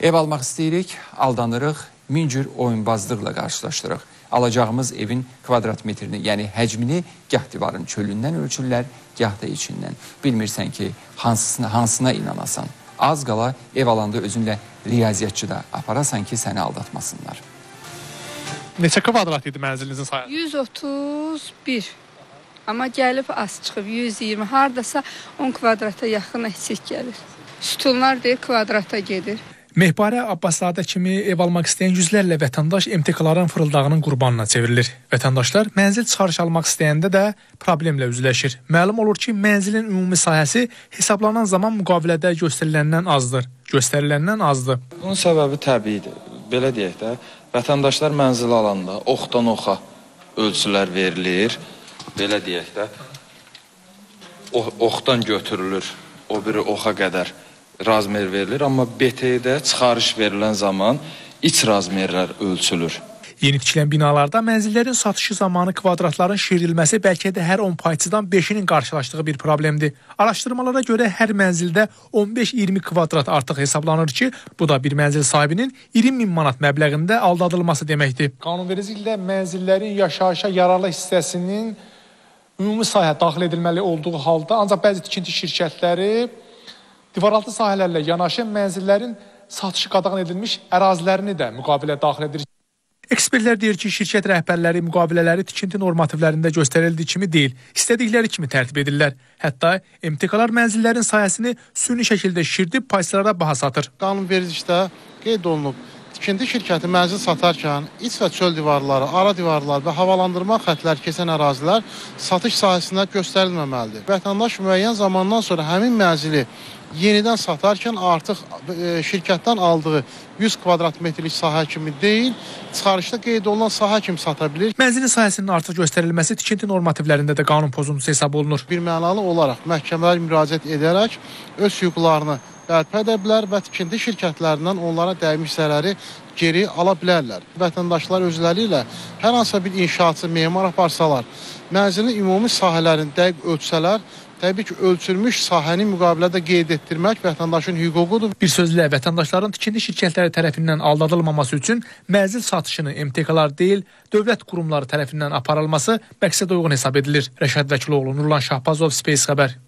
Ev almaq istəyirik, aldanırıq, min cür oyunbazlıqla qarşılaşdırıq. Alacağımız evin kvadrat metrini, yəni həcmini gah divarın çölündən ölçürlər, gah da içindən. Bilmirsən ki, hansısına, hansına inanasan. Az qala ev alanda özünlə riyaziyyatçı da aparasan ki, səni aldatmasınlar. Neçə kvadrat idi mənzilinizin sayı? 131. Amma gəlib az çıxıb 120. Hardasa 10 kvadrata yaxın eksik gəlir. Sütunlar deyir kvadrata gedir. Mehbarə Abbaszadə kimi ev almaq istəyən yüzlərlə vətəndaş MTK-ların fırıldağının qurbanına çevrilir. Vətəndaşlar mənzil çıxarış almaq istəyəndə də problemlə üzləşir. Məlum olur ki, mənzilin ümumi sahəsi hesablanan zaman müqavilədə göstəriləndən azdır. Göstəriləndən azdır. Bunun səbəbi təbiidir. Belə deyək də, vətəndaşlar mənzil alanda oxdan oxa ölçülər verilir. Belə deyək də, oxdan götürülür, o biri oxa qədər razmer verilir, amma BT-də çıxarış verilən zaman iç razmerlər ölçülür. Yeni tikilən binalarda mənzillərin satışı zamanı kvadratların şişirdilməsi bəlkə də hər 10 payçıdan 5-inin qarşılaşdığı bir problemdir. Araşdırmalara görə hər mənzildə 15-20 kvadrat artıq hesablanır ki, bu da bir mənzil sahibinin 20 min manat məbləğində aldadılması deməkdir. Qanunvericilikdə mənzillərin yaşayışa yararlı hissəsinin ümumi sahə daxil edilməli olduğu halda ancaq bəzi tikinti şirkətləri divaraltı sahələrlə yanaşı mənzillərin satışı qadağan edilmiş ərazilərini də müqaviləyə daxil edir. Ekspertlər deyir ki, şirkət rəhbərləri müqavilələri tikinti normativlərində göstərildiyi kimi deyil, istədikləri kimi tərtib edirlər. Hətta MTK-lar mənzillərin sayəsini süni şəkildə şişirdib payslara baha satır. Qanunvericilikdə qeyd olunub tikinti şirkəti mənzil satarkən iç və çöl divarları, ara divarlar və havalandırma xəttləri keçən ərazilər satış sahəsində göstərilməməlidir. Vətəndaş müəyyən zamandan sonra həmin mənzili yenidən satarkən artıq e, şirkətdən aldığı 100 kvadrat metrlik sahə kimi deyil, çıxarışda qeyd olunan sahə kimi sata bilir. Mənzilin sahəsinin artıq göstərilməsi tikinti normativlərində də qanun pozuntusu hesab olunur. Bir mənalı olaraq məhkəmələr müraciət edərək öz hüquqlarını bərpa edə bilər və tikinti şirkətlərindən onlara dəymiş zərəri geri ala bilərlər. Vətəndaşlar özləri ilə hər hansısa bir inşaatçı, memar aparsalar, mənzilin ümumi sahələrini dəqiq ölçsələr, təbii ki, ölçülmüş sahəni müqavilədə qeyd etdirmək vətəndaşın hüququdur. Bir sözlə vətəndaşların tikinti şirkətləri tərəfindən aldadılmaması üçün mənzil satışını MTK-lar deyil, dövlət qurumları tərəfindən aparılması məqsədə uyğun hesab edilir. Rəşad Vəkiloğlu, Nurlan Şahbazov, Space xəbər.